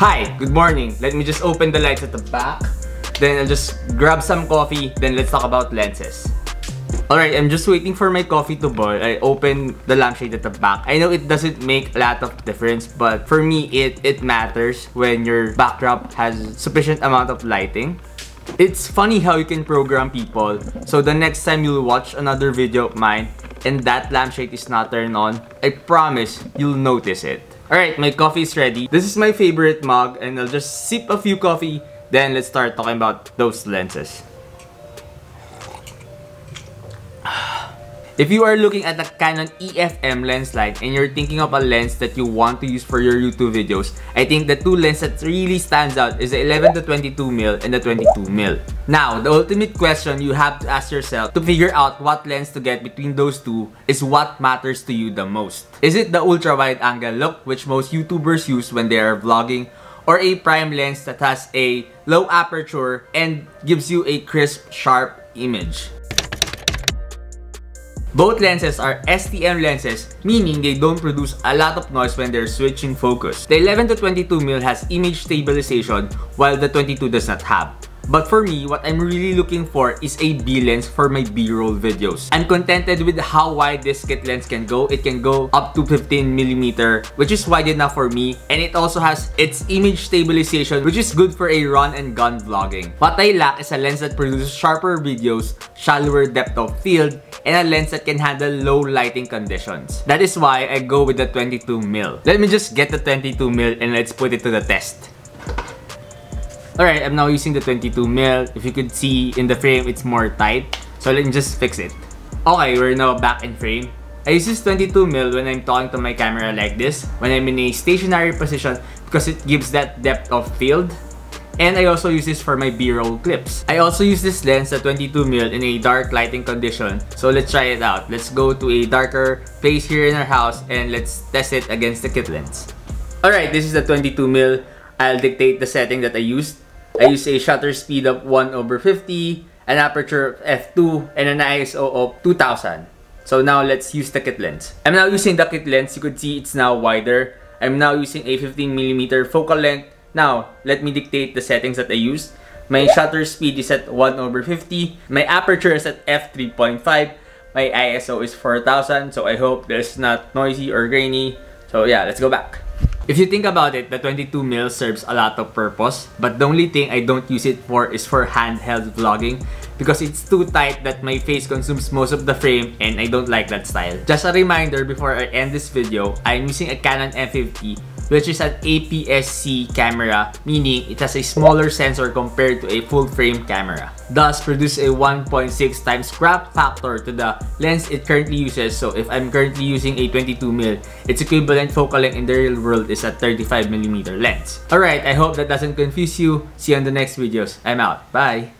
Hi, good morning. Let me just open the lights at the back. Then I'll just grab some coffee. Then let's talk about lenses. Alright, I'm just waiting for my coffee to boil. I open the lampshade at the back. I know it doesn't make a lot of difference, but for me, it, it matters when your backdrop has sufficient amount of lighting. It's funny how you can program people. So the next time you'll watch another video of mine and that lampshade is not turned on, I promise you'll notice it. Alright, my coffee is ready. This is my favorite mug and I'll just sip a few coffee. Then let's start talking about those lenses. If you are looking at the Canon EF-M lens light and you're thinking of a lens that you want to use for your YouTube videos, I think the two lenses that really stands out is the 11 to 22mm and the 22mm. Now, the ultimate question you have to ask yourself to figure out what lens to get between those two is what matters to you the most. Is it the ultra wide angle look which most YouTubers use when they are vlogging or a prime lens that has a low aperture and gives you a crisp, sharp image? Both lenses are STM lenses, meaning they don't produce a lot of noise when they're switching focus. The 11 to 22mm has image stabilization while the 22 does not have. But for me, what I'm really looking for is a B lens for my B-roll videos. I'm contented with how wide this kit lens can go. It can go up to 15mm, which is wide enough for me. And it also has its image stabilization, which is good for a run and gun vlogging. What I lack is a lens that produces sharper videos, shallower depth of field, and a lens that can handle low lighting conditions. That is why I go with the 22mm. Let me just get the 22mm and let's put it to the test. Alright, I'm now using the 22mm. If you could see in the frame, it's more tight. So let me just fix it. Okay, we're now back in frame. I use this 22mm when I'm talking to my camera like this, when I'm in a stationary position because it gives that depth of field. And I also use this for my B-roll clips. I also use this lens, at 22mm, in a dark lighting condition. So let's try it out. Let's go to a darker place here in our house and let's test it against the kit lens. Alright, this is the 22mm. I'll dictate the setting that I used. I use a shutter speed of 1 over 50, an aperture of f2, and an ISO of 2000. So now let's use the kit lens. I'm now using the kit lens. You could see it's now wider. I'm now using a 15mm focal length. Now, let me dictate the settings that I used. My shutter speed is at 1 over 50. My aperture is at f3.5. My ISO is 4000. So I hope there's not noisy or grainy. So yeah, let's go back. If you think about it, the 22mm serves a lot of purpose, but the only thing I don't use it for is for handheld vlogging because it's too tight that my face consumes most of the frame and I don't like that style. Just a reminder before I end this video, I'm using a Canon M50 which is an APS-C camera, meaning it has a smaller sensor compared to a full-frame camera. Thus, produce a 1.6 times crop factor to the lens it currently uses. So if I'm currently using a 22mm, its equivalent focal length in the real world is a 35mm lens. Alright, I hope that doesn't confuse you. See you on the next videos. I'm out. Bye!